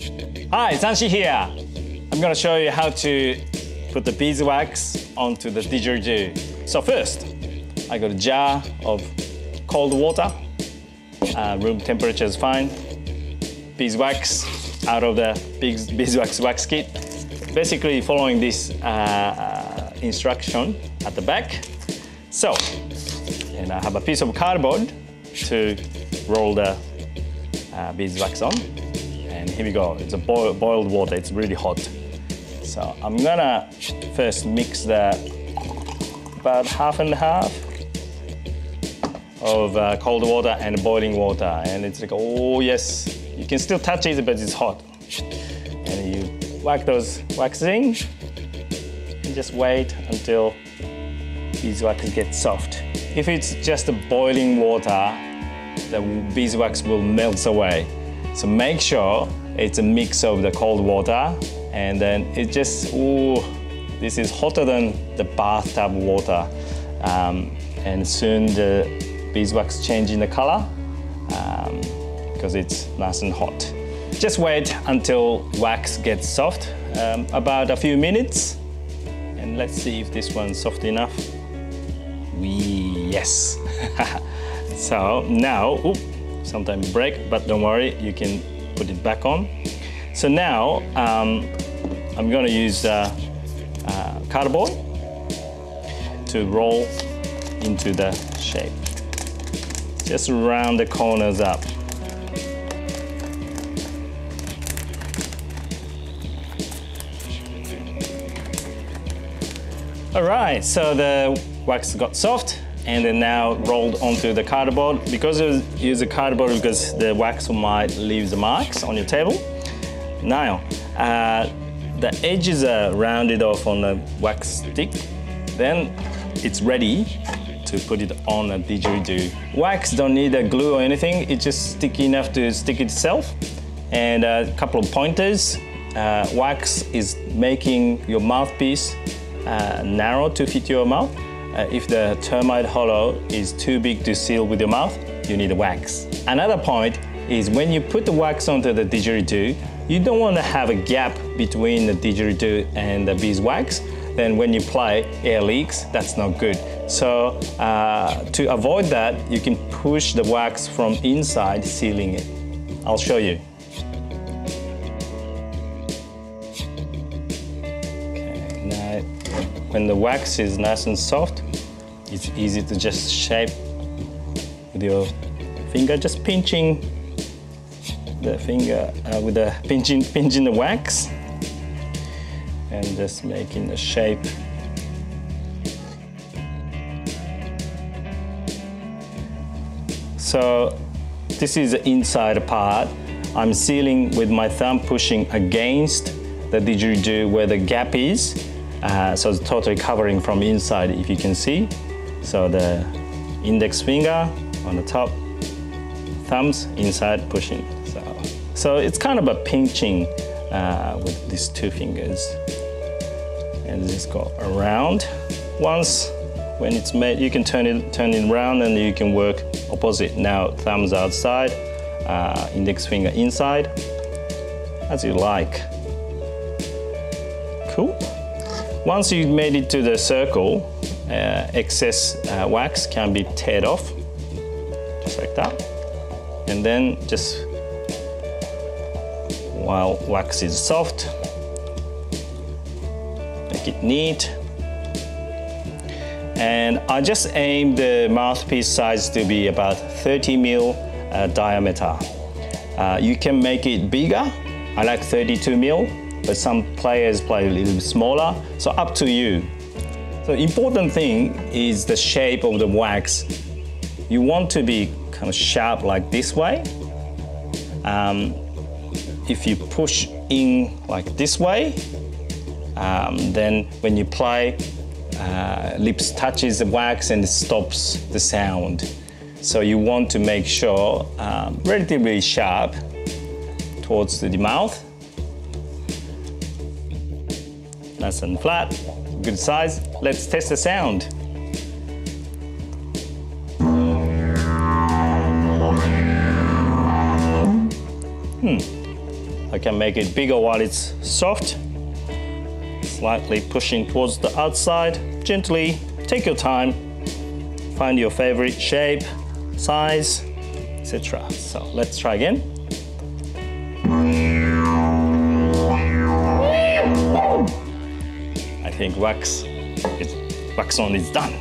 Hi, Sanshi here. I'm gonna show you how to put the beeswax onto the didgeridoo. So first, I got a jar of cold water. Uh, room temperature is fine. Beeswax out of the beeswax wax kit. Basically following this uh, uh, instruction at the back. So, and I have a piece of cardboard to roll the uh, beeswax on. And here we go, it's a boil, boiled water, it's really hot. So I'm gonna first mix that about half and half of uh, cold water and boiling water. And it's like, oh yes, you can still touch it, but it's hot. And you whack those waxing and just wait until beeswax gets soft. If it's just a boiling water, the beeswax will melt away. So make sure it's a mix of the cold water and then it just, ooh, this is hotter than the bathtub water. Um, and soon the beeswax changing the color um, because it's nice and hot. Just wait until wax gets soft, um, about a few minutes. And let's see if this one's soft enough. We, yes. so now, sometimes break, but don't worry, you can put it back on. So now um, I'm going to use uh, uh, cardboard to roll into the shape. Just round the corners up. All right, so the wax got soft and then now rolled onto the cardboard. Because you use the cardboard because the wax might leave the marks on your table. Now, uh, the edges are rounded off on the wax stick. Then it's ready to put it on a didgeridoo. Wax don't need a glue or anything. It's just sticky enough to stick itself. And a couple of pointers. Uh, wax is making your mouthpiece uh, narrow to fit your mouth. Uh, if the termite hollow is too big to seal with your mouth, you need wax. Another point is when you put the wax onto the didgeridoo, you don't want to have a gap between the didgeridoo and the beeswax. Then when you play, air leaks, that's not good. So uh, to avoid that, you can push the wax from inside, sealing it. I'll show you. When the wax is nice and soft, it's easy to just shape with your finger, just pinching the finger uh, with the pinching, pinching the wax and just making the shape. So this is the inside part. I'm sealing with my thumb pushing against the didgeridoo where the gap is. Uh, so it's totally covering from inside if you can see. So the index finger on the top, thumbs inside pushing. So, so it's kind of a pinching uh, with these two fingers. And just go around. Once when it's made, you can turn it, turn it around and you can work opposite. Now thumbs outside, uh, index finger inside, as you like. Once you've made it to the circle, uh, excess uh, wax can be teared off, just like that. And then just while wax is soft, make it neat. And I just aim the mouthpiece size to be about 30 mil uh, diameter. Uh, you can make it bigger. I like 32 mil, but some players play a little bit smaller, so up to you. The important thing is the shape of the wax. You want to be kind of sharp like this way. Um, if you push in like this way, um, then when you play, uh, lips touches the wax and stops the sound. So you want to make sure um, relatively sharp towards the mouth. Nice and flat, good size. Let's test the sound. Hmm. I can make it bigger while it's soft. Slightly pushing towards the outside. Gently, take your time. Find your favorite shape, size, etc. So let's try again. Think wax, is, wax on is done.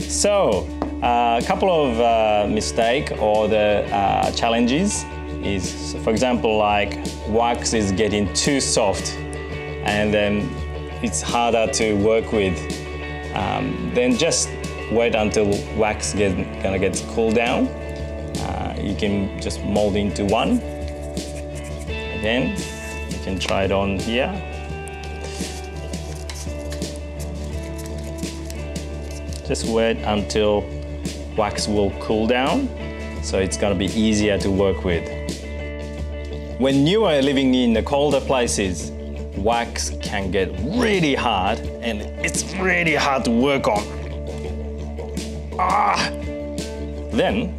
So, uh, a couple of uh, mistake or the uh, challenges is, for example, like wax is getting too soft and then it's harder to work with. Um, then just wait until wax get, gonna get cooled down. Uh, you can just mold into one. Again, you can try it on here. Just wait until wax will cool down, so it's gonna be easier to work with. When you are living in the colder places, wax can get really hard and it's really hard to work on. Ah! Then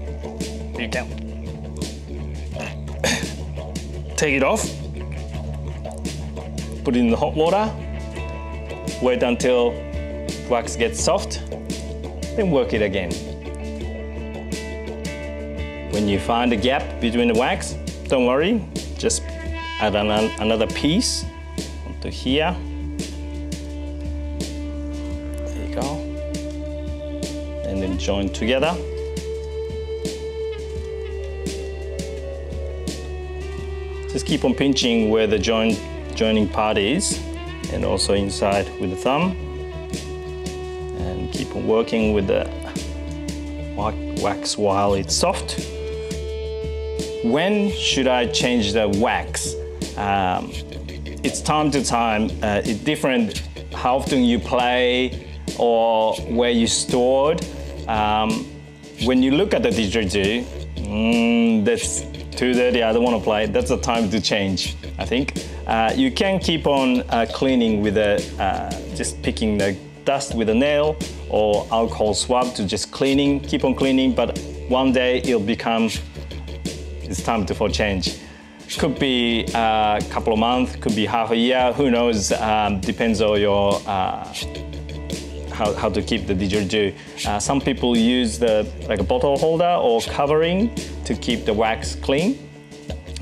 you can take it off, put it in the hot water, wait until wax gets soft, then work it again. When you find a gap between the wax, don't worry, just add an, another piece onto here. There you go. And then join together. Just keep on pinching where the joint, joining part is and also inside with the thumb. Keep on working with the wax while it's soft. When should I change the wax? Um, it's time to time. Uh, it's different how often you play or where you stored. Um, when you look at the didgeridoo, mm, that's too dirty, I don't want to play. That's the time to change, I think. Uh, you can keep on uh, cleaning with a, uh, just picking the dust with a nail or alcohol swab to just cleaning, keep on cleaning, but one day it'll become it's time to for change. Could be a couple of months, could be half a year, who knows, um, depends on your uh, how, how to keep the didgeridoo. Uh, some people use the like a bottle holder or covering to keep the wax clean.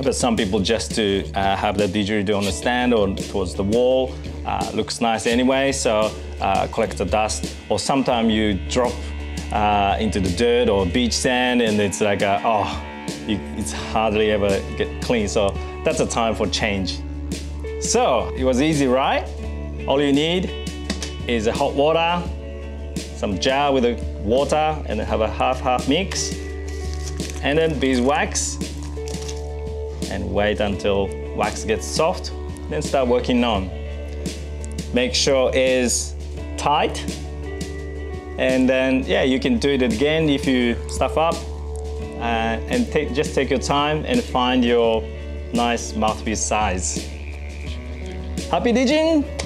But some people just to uh, have the didgeridoo on the stand or towards the wall. Uh, looks nice anyway, so uh, collect the dust. Or sometimes you drop uh, into the dirt or beach sand and it's like, a, oh, you, it's hardly ever get clean. So that's a time for change. So it was easy, right? All you need is a hot water, some jar with the water, and have a half-half mix, and then beeswax, and wait until wax gets soft, then start working on. Make sure it's tight, and then yeah, you can do it again if you stuff up, uh, and take, just take your time and find your nice mouthpiece size. Happy didging!